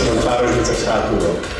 Köszönöm, páros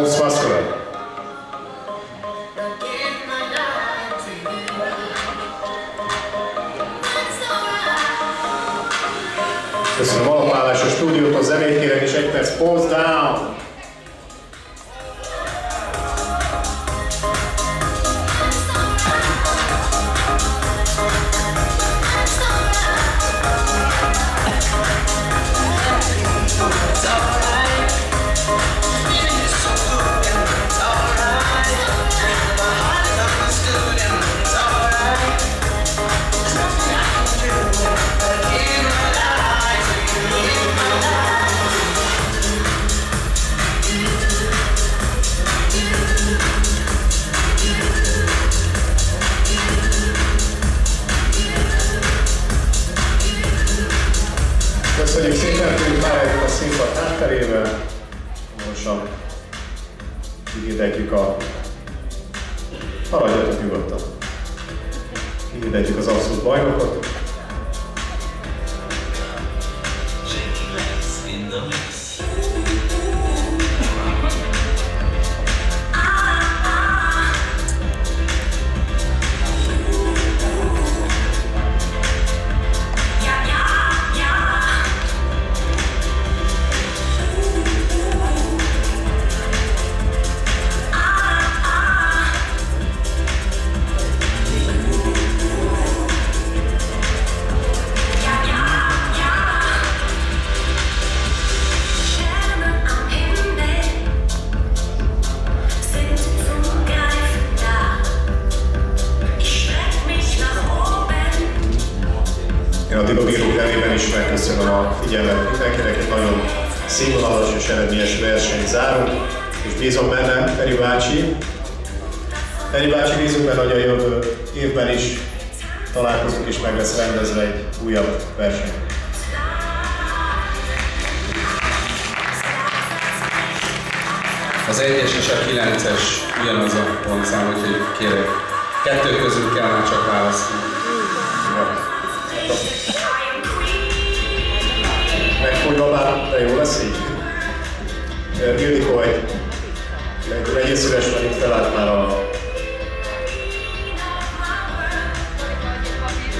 To you. Köszönöm, a stúdiótól, zenét kérek, és egy perc, pose down. Köszönjük szépen, hogy várjuk a színpad hátterével. Hamarosan kihirdetjük a... Haladjatok nyugodtan. Kihirdetjük az abszolút bajnokot. The mix. Én a Bírók nevében is megköszönöm a figyelmet mindenkinek, egy nagyon színvonalas és eredményes versenyt zárunk, és bízom benne, Feri bácsi. Feri bácsi, bízunk benne, hogy a jövő évben is találkozunk és meg lesz rendezve egy újabb verseny. Az 1-es és a 9-es ugyanaz a pontszám, úgyhogy kérek, kettő közül kell már csak választani. Megfogja bár, jó lesz így. Ö, Ildikó, egy egy- legyél szíves, mert itt felállt már a...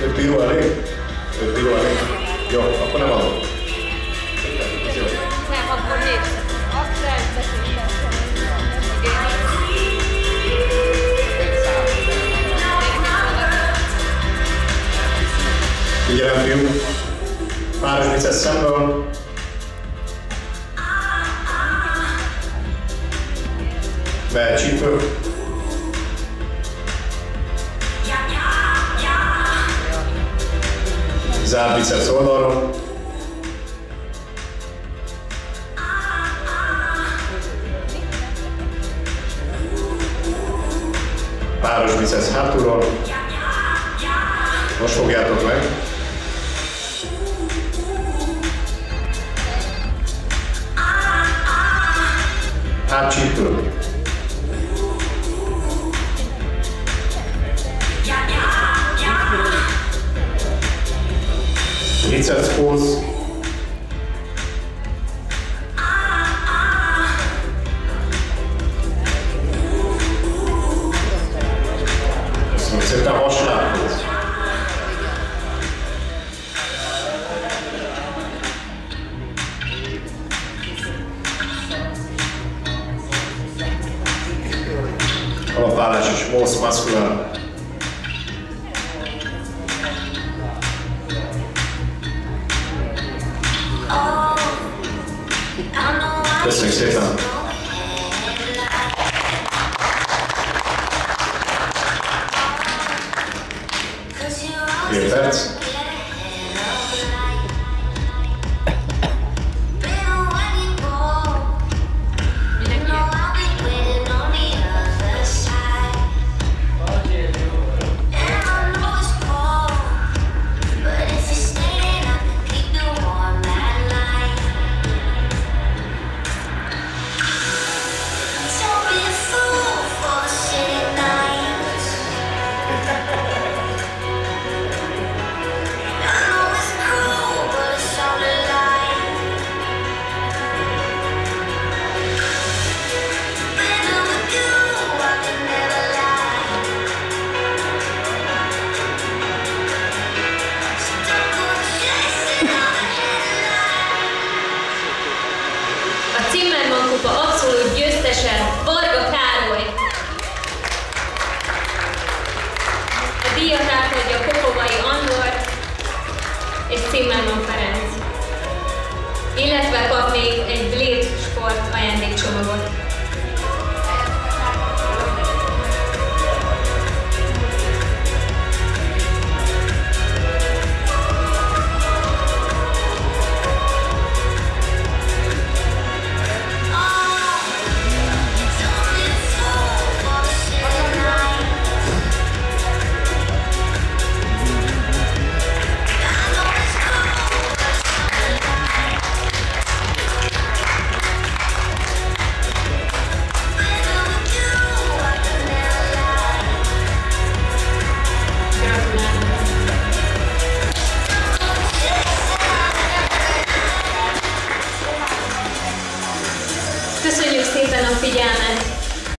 Öt bíró elég? Öt bíró elég? Jó, akkor nem adom. Nem, akkor. Azt elbeszéltem. Figyelem, fiú. Páros vicces szemből. Be csípő. Zárt biceps oldalról. Páros biceps hátulról. Most fogjátok meg. Hátcsípő. provar oh, a responsa masculina. Pessoal, que você Zimmermann Ferenc. Illetve kap még egy Blade Sport ajándékcsomagot.